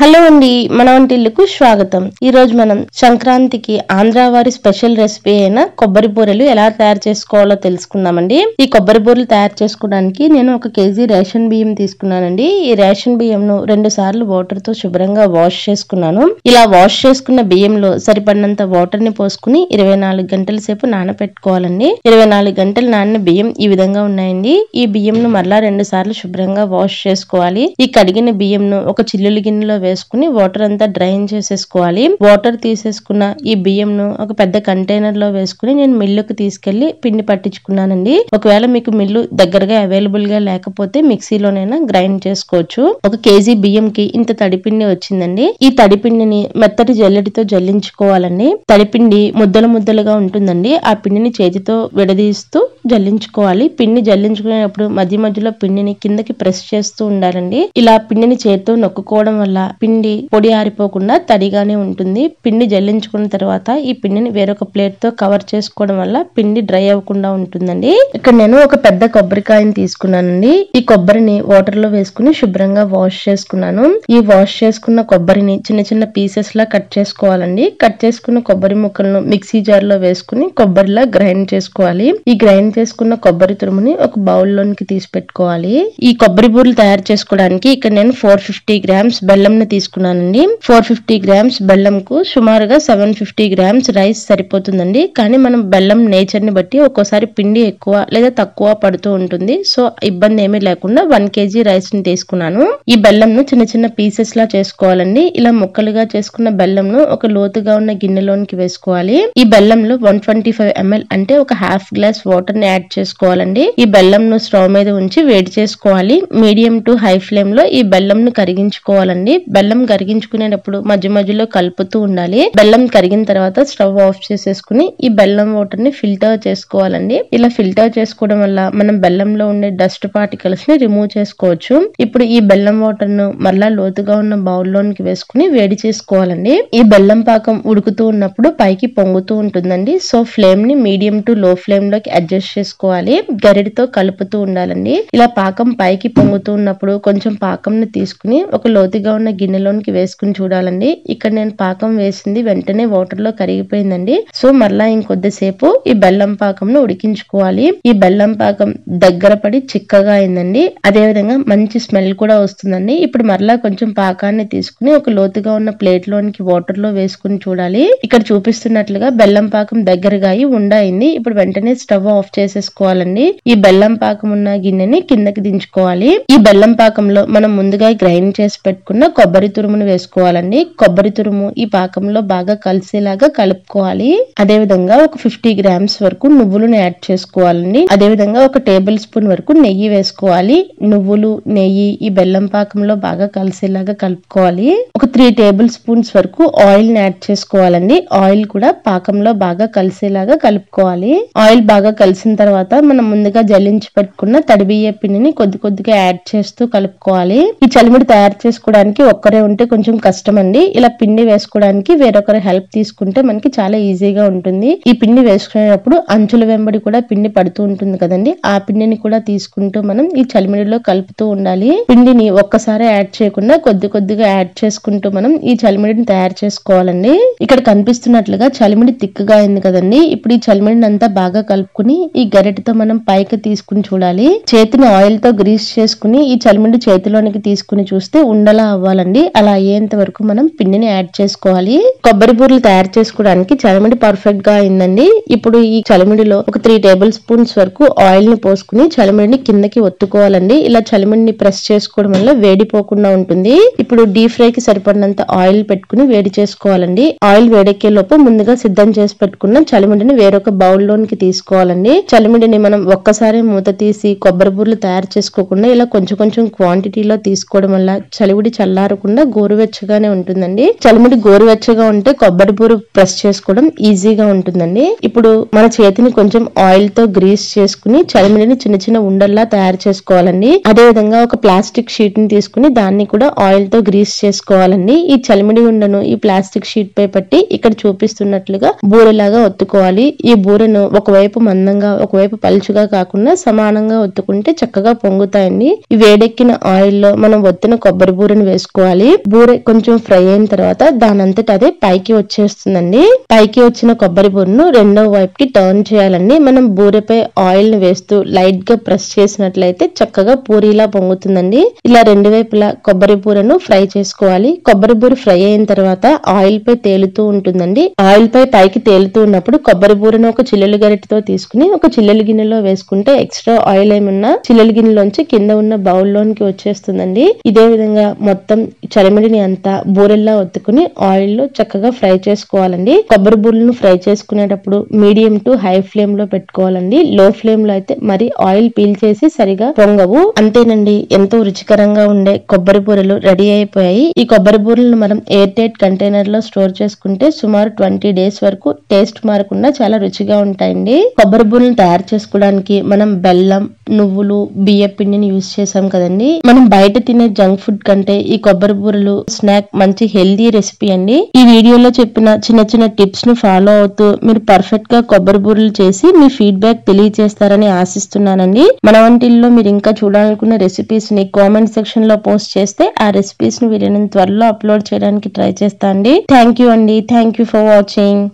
Hello అండి మన వంటిల్లుకు స్వాగతం. ఈ రోజు మనం సంక్రాంతికి ఆంధ్ర వారి స్పెషల్ రెసిపీ అయిన కొబ్బరి బూరెలు ఎలా తయారు చేసుకోవాలో తెలుసుకుందామండి. ఈ కొబ్బరి బూరెలు తయారు చేసుకోవడానికి నేను ఒక కేజీ రేషన్ బియ్యం తీసుకున్నానండి. ఈ రేషన్ బియ్యంను రెండు సార్లు వాటర్తో శుభ్రంగా వాష్ చేసుకున్నాను. ఇలా వాష్ చేసుకున్న బియ్యంలో సరిపడినంత వాటర్ని పోసుకుని ఇరవై నాలుగు గంటల సేపు నానపెట్టుకోవాలండి. ఇరవై నాలుగు గంటలు నానిన బియ్యం ఈ విధంగా ఉన్నాయండి. ఈ బియ్యంను మరలా రెండు సార్లు శుభ్రంగా వాష్ చేసుకోవాలి. ఈ కడిగిన బియ్యంను ఒక చిల్లులు గిన్నెలో వేసుకుని వాటర్ అంతా డ్రైన్ చేసేసుకోవాలి. వాటర్ తీసేసుకున్న ఈ బియ్యంను ఒక పెద్ద కంటైనర్లో వేసుకుని నేను మిల్లుకు తీసుకెళ్ళి పిండి పట్టించుకున్నానండి. ఒకవేళ మీకు మిల్లు దగ్గరగా అవైలబుల్గా లేకపోతే మిక్సీలోనైనా గ్రైండ్ చేసుకోవచ్చు. ఒక కేజీ బియ్యం కి ఇంత తడిపిండి వచ్చిందండి. ఈ తడిపిండిని మెత్తటి జల్లెడితో జల్లించుకోవాలండి. తడిపిండి ముద్దలు ముద్దలుగా ఉంటుందండి. ఆ పిండిని చేతితో విడదీస్తూ జల్లించుకోవాలి. పిండి జల్లించుకునేటప్పుడు మధ్య మధ్యలో పిండిని కిందకి ప్రెస్ చేస్తూ ఉండాలండి. ఇలా పిండిని చేతితో నొక్కుకోవడం వల్ల పిండి పొడి ఆరిపోకుండా తడిగానే ఉంటుంది. పిండి జల్లించుకున్న తర్వాత ఈ పిండిని వేరొక ప్లేట్తో కవర్ చేసుకోవడం వల్ల పిండి డ్రై అవ్వకుండా ఉంటుందండి. ఇక్కడ నేను ఒక పెద్ద కొబ్బరికాయని తీసుకున్నానండి. ఈ కొబ్బరిని వాటర్లో వేసుకుని శుభ్రంగా వాష్ చేసుకున్నాను. ఈ వాష్ చేసుకున్న కొబ్బరిని చిన్న చిన్న పీసెస్ లా కట్ చేసుకోవాలండి. కట్ చేసుకున్న కొబ్బరి ముక్కలను మిక్సీ జార్లో వేసుకుని కొబ్బరిలా గ్రైండ్ చేసుకోవాలి. ఈ గ్రైండ్ చేసుకున్న కొబ్బరి తురుముని ఒక బౌల్ లోనికి తీసి పెట్టుకోవాలి. ఈ కొబ్బరి బూరలు తయారు చేసుకోవడానికి ఇక్కడ నేను ఫోర్ ఫిఫ్టీ గ్రామ్స్ బెల్లం తీసుకున్నానండి. ఫోర్ ఫిఫ్టీ గ్రామ్స్ బెల్లం కు సుమారుగా సెవెన్ ఫిఫ్టీ గ్రామ్స్ రైస్ సరిపోతుందండి. కానీ మనం బెల్లం నేచర్ని బట్టి ఒక్కోసారి పిండి ఎక్కువ లేదా తక్కువ పడుతూ ఉంటుంది. సో ఇబ్బంది ఏమీ లేకుండా వన్ కేజీ రైస్ని తీసుకున్నాను. ఈ బెల్లంను చిన్న చిన్న పీసెస్ లా చేసుకోవాలండి. ఇలా ముక్కలుగా చేసుకున్న బెల్లంను ఒక లోతుగా ఉన్న గిన్నెలోనికి వేసుకోవాలి. ఈ బెల్లంలో వన్ ట్వంటీ ఫైవ్ ఎంఎల్ అంటే ఒక హాఫ్ గ్లాస్ వాటర్ని యాడ్ చేసుకోవాలండి. ఈ బెల్లంను స్టవ్ మీద ఉంచి వేడి చేసుకోవాలి. మీడియం టు హై ఫ్లేమ్లో ఈ బెల్లంను కరిగించుకోవాలండి. బెల్లం కరిగించుకునేటప్పుడు మధ్య మధ్యలో కలుపుతూ ఉండాలి. బెల్లం కరిగిన తర్వాత స్టవ్ ఆఫ్ చేసేసుకుని ఈ బెల్లం వాటర్ని ఫిల్టర్ చేసుకోవాలండి. ఇలా ఫిల్టర్ చేసుకోవడం వల్ల మనం బెల్లంలో ఉండే డస్ట్ పార్టికల్స్ని రిమూవ్ చేసుకోవచ్చు. ఇప్పుడు ఈ బెల్లం వాటర్ను మరలా లోతుగా ఉన్న బౌల్ లోనికి వేసుకుని వేడి చేసుకోవాలండి. ఈ బెల్లం పాకం ఉడుకుతూ ఉన్నప్పుడు పైకి పొంగుతూ ఉంటుందండి. సో ఫ్లేమ్ని మీడియం టు లో ఫ్లేమ్లోకి అడ్జస్ట్ చేసుకోవాలి. గరిడితో కలుపుతూ ఉండాలండి. ఇలా పాకం పైకి పొంగుతూ ఉన్నప్పుడు కొంచెం పాకం ని తీసుకుని ఒక లోతుగా ఉన్న గిన్నెలోనికి వేసుకుని చూడాలండి. ఇక్కడ నేను పాకం వేసింది వెంటనే వాటర్లో కరిగిపోయిందండి. సో మరలా ఇంకొద్దిసేపు ఈ బెల్లం పాకం ను ఉడికించుకోవాలి. ఈ బెల్లం పాకం దగ్గర పడి చిక్కగా అయిందండి. అదే విధంగా మంచి స్మెల్ కూడా వస్తుందండి. ఇప్పుడు మరలా కొంచెం పాకాన్ని తీసుకుని ఒక లోతుగా ఉన్న ప్లేట్ లోనికి వాటర్లో వేసుకుని చూడాలి. ఇక్కడ చూపిస్తున్నట్లుగా బెల్లం పాకం దగ్గరగా అయి ఉండయింది. ఇప్పుడు వెంటనే స్టవ్ ఆఫ్ చేసేసుకోవాలండి. ఈ బెల్లం పాకం ఉన్న గిన్నెని కిందకి దించుకోవాలి. ఈ బెల్లం పాకంలో మనం ముందుగా గ్రైండ్ చేసి పెట్టుకున్న కొబ్బరి కొబ్బరి తురుమును వేసుకోవాలండి. కొబ్బరి తురుము ఈ పాకంలో బాగా కలిసేలాగా కలుపుకోవాలి. అదే విధంగా ఒక ఫిఫ్టీ గ్రామ్స్ వరకు నువ్వులను యాడ్ చేసుకోవాలండి. అదే విధంగా ఒక టేబుల్ స్పూన్ వరకు నెయ్యి వేసుకోవాలి. నువ్వులు నెయ్యి ఈ బెల్లం పాకంలో బాగా కలిసేలాగా కలుపుకోవాలి. ఒక త్రీ టేబుల్ స్పూన్స్ వరకు ఆయిల్ని యాడ్ చేసుకోవాలండి. ఆయిల్ కూడా పాకంలో బాగా కలిసేలాగా కలుపుకోవాలి. ఆయిల్ బాగా కలిసిన తర్వాత మనం ముందుగా జల్లించి పెట్టుకున్న తడిబియ్య పిండిని కొద్ది కొద్దిగా యాడ్ చేస్తూ కలుపుకోవాలి. ఈ చలిమిడి తయారు చేసుకోవడానికి ఒక్కరే ఉంటే కొంచెం కష్టం అండి ఇలా పిండి వేసుకోవడానికి వేరొకరి హెల్ప్ తీసుకుంటే మనకి చాలా ఈజీగా ఉంటుంది. ఈ పిండి వేసుకునేటప్పుడు అంచుల వెంబడి కూడా పిండి పడుతూ ఉంటుంది కదండి. ఆ పిండిని కూడా తీసుకుంటూ మనం ఈ చలిమిడిలో కలుపుతూ ఉండాలి. పిండిని ఒక్కసారి యాడ్ చేయకుండా కొద్ది కొద్దిగా యాడ్ చేసుకుంటూ మనం ఈ చలిమిడిని తయారు చేసుకోవాలండి. ఇక్కడ కనిపిస్తున్నట్లుగా చలిమిడి తిక్కుగా అయింది కదండి. ఇప్పుడు ఈ చలిమిడిని అంతా బాగా కలుపుకుని ఈ గరిటెతో మనం పైకి తీసుకుని చూడాలి. చేతిని ఆయిల్తో గ్రీస్ చేసుకుని ఈ చలిమిడి చేతిలోనికి తీసుకుని చూస్తే ఉండలా అవ్వాలండి. అలా అయ్యేంత వరకు మనం పిండిని యాడ్ చేసుకోవాలి. కొబ్బరి బూరలు తయారు చేసుకోవడానికి చలిమిడి పర్ఫెక్ట్గా అయిందండి. ఇప్పుడు ఈ చలిమిడిలో ఒక త్రీ టేబుల్ స్పూన్స్ వరకు ఆయిల్ని పోసుకుని చలిమిడిని కిందకి ఒత్తుకోవాలండి. ఇలా చలిమిడిని ప్రెస్ చేసుకోవడం వల్ల వేడిపోకుండా ఉంటుంది. ఇప్పుడు డీప్ ఫ్రై కి సరిపడినంత ఆయిల్ పెట్టుకుని వేడి చేసుకోవాలండి. ఆయిల్ వేడెక్కే లోపు ముందుగా సిద్ధం చేసి పెట్టుకున్న చలిమిడిని వేరొక బౌల్ లోనికి తీసుకోవాలండి. చలిమిడిని మనం ఒక్కసారి మూత తీసి కొబ్బరి బూరలు తయారు చేసుకోకుండా ఇలా కొంచెం కొంచెం క్వాంటిటీలో తీసుకోవడం వల్ల చలివిడి చల్లారు చల్లారకుండా గోరువెచ్చగానే ఉంటుందండి. చలిమిడి గోరువెచ్చగా ఉంటే కొబ్బరి బూర ప్రెస్ చేసుకోవడం ఈజీగా ఉంటుందండి. ఇప్పుడు మన చేతిని కొంచెం ఆయిల్తో గ్రీస్ చేసుకుని చలిమిడిని చిన్న చిన్న ఉండల్లా తయారు చేసుకోవాలండి. అదే విధంగా ఒక ప్లాస్టిక్ షీట్ని తీసుకుని దాన్ని కూడా ఆయిల్తో గ్రీస్ చేసుకోవాలండి. ఈ చలిమిడి ఉండను ఈ ప్లాస్టిక్ షీట్ పై పట్టి ఇక్కడ చూపిస్తున్నట్లుగా బూరెలాగా ఒత్తుకోవాలి. ఈ బూరెను ఒకవైపు మందంగా ఒకవైపు పలుచుగా కాకుండా సమానంగా ఒత్తుకుంటే చక్కగా పొంగుతాయండి. ఈ వేడెక్కిన ఆయిల్లో మనం ఒత్తిన కొబ్బరి బూరెను వేసుకోవాలి. చేసుకోవాలి బూరె కొంచెం ఫ్రై అయిన తర్వాత దాని అంతట అదే పైకి వచ్చేస్తుందండి. పైకి వచ్చిన కొబ్బరి బూరను రెండో వైపుకి టర్న్ చేయాలండి. మనం బూరెపై ఆయిల్ని వేస్తూ లైట్గా ప్రెస్ చేసినట్లయితే చక్కగా పూరిలా పొంగుతుందండి. ఇలా రెండు వైపులా కొబ్బరి బూరను ఫ్రై చేసుకోవాలి. కొబ్బరి బూర ఫ్రై అయిన తర్వాత ఆయిల్ పై తేలుతూ ఉంటుందండి. ఆయిల్ పై పైకి తేలుతూ ఉన్నప్పుడు కొబ్బరి బూరను ఒక చిల్లలు గరిటతో తీసుకుని ఒక చిల్లులు గిన్నెలో వేసుకుంటే ఎక్స్ట్రా ఆయిల్ ఏమున్నా చిల్లులు గిన్నెలోంచి కింద ఉన్న బౌల్ లోనికి వచ్చేస్తుందండి. ఇదే విధంగా మొత్తం చలిమిడిని అంతా బూరెల్లా ఒత్తుకుని ఆయిల్లో చక్కగా ఫ్రై చేసుకోవాలండి. కొబ్బరి బూరెలను ఫ్రై చేసుకునేటప్పుడు మీడియం టు హై ఫ్లేమ్లో పెట్టుకోవాలండి. లో ఫ్లేమ్లో అయితే మరి ఆయిల్ పీల్ చేసి సరిగా పొంగవు. అంతేనండి ఎంతో రుచికరంగా ఉండే కొబ్బరి బూరెలు రెడీ అయిపోయాయి. ఈ కొబ్బరి బూరెలను మనం ఎయిర్ టైట్ కంటైనర్లో స్టోర్ చేసుకుంటే సుమారు ట్వంటీ డేస్ వరకు టేస్ట్ మారకుండా చాలా రుచిగా ఉంటాయండి. కొబ్బరి బూరెలను తయారు చేసుకోవడానికి మనం బెల్లం నువ్వులు బియ్య పిండిని యూజ్ చేసాం కదండి. మనం బయట తినే జంక్ ఫుడ్ కంటే ఈ కొబ్బరి బూరెలు స్నాక్ మంచి హెల్దీ రెసిపీ అండి. ఈ వీడియోలో చెప్పిన చిన్న చిన్న టిప్స్ను ఫాలో అవుతూ మీరు పర్ఫెక్ట్గా కొబ్బరి బూరలు చేసి మీ ఫీడ్బ్యాక్ తెలియజేస్తారని ఆశిస్తున్నానండి. మన వంటిల్లో మీరు ఇంకా చూడాలనుకున్న రెసిపీస్ని కామెంట్ సెక్షన్లో పోస్ట్ చేస్తే ఆ రెసిపీస్ను వీలైనంత త్వరలో అప్లోడ్ చేయడానికి ట్రై చేస్తా అండి. థ్యాంక్ యూ అండి. Thank you for watching